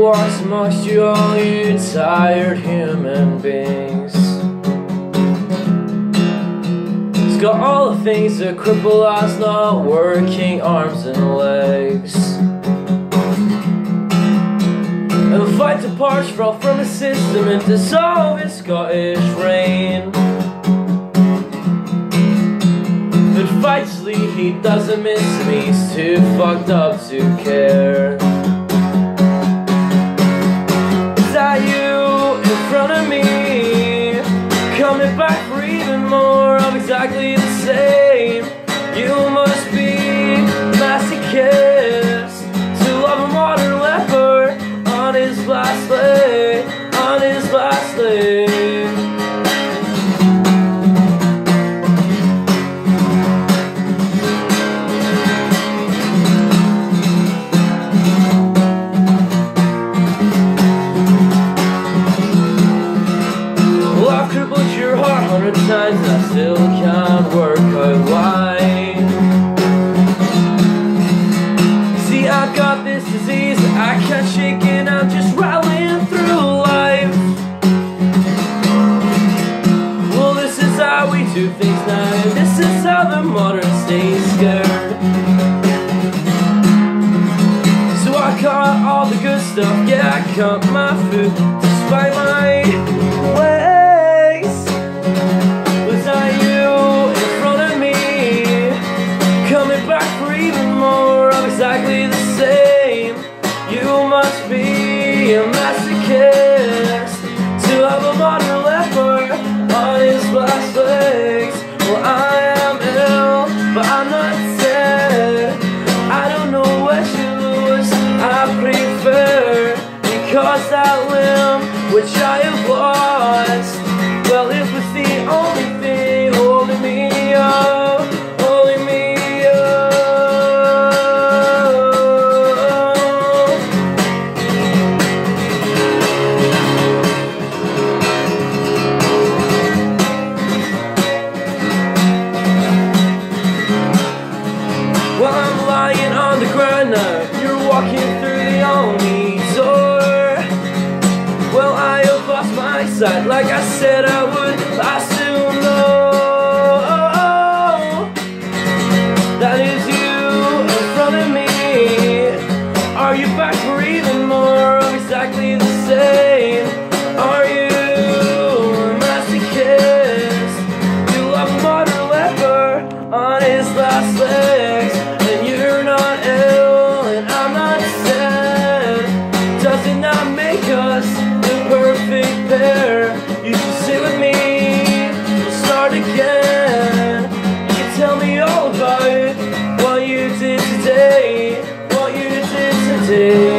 walks amongst you all you tired human beings. He's got all the things that cripple us not working arms and legs. And the fight to parchment from a system and dissolve its Scottish rain But fights he doesn't miss me, he's too fucked up to care exactly the same. You must be masochist. To love a modern leper. On his last leg On his last leg hundred times good stuff, yeah, I cut my food Despite my ways. Was I you in front of me? Coming back for even more of exactly the same. You must be a masochist To have a modern leper on his last legs which I lost Well, it was the only sight Like I said I would music